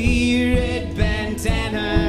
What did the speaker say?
ugly red bandana.